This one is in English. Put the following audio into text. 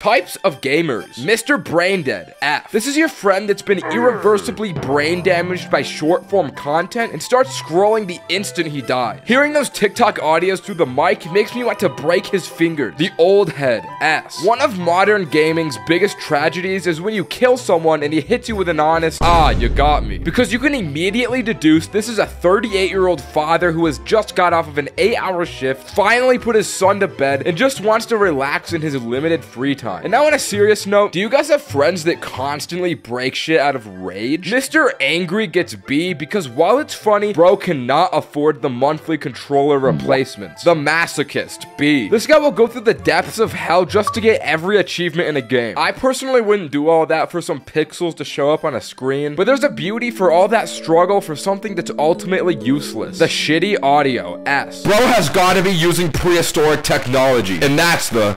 Types of gamers. Mr. Braindead, F. This is your friend that's been irreversibly brain damaged by short form content and starts scrolling the instant he died. Hearing those TikTok audios through the mic makes me want to break his fingers. The old head, S. One of modern gaming's biggest tragedies is when you kill someone and he hits you with an honest, ah, you got me. Because you can immediately deduce this is a 38 year old father who has just got off of an 8 hour shift, finally put his son to bed, and just wants to relax in his limited free time time. And now on a serious note, do you guys have friends that constantly break shit out of rage? Mr. Angry gets B because while it's funny, bro cannot afford the monthly controller replacements. The Masochist, B. This guy will go through the depths of hell just to get every achievement in a game. I personally wouldn't do all that for some pixels to show up on a screen, but there's a beauty for all that struggle for something that's ultimately useless. The shitty audio, S. Bro has gotta be using prehistoric technology, and that's the